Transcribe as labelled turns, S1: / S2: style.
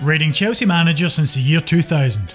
S1: rating Chelsea manager since the year 2000.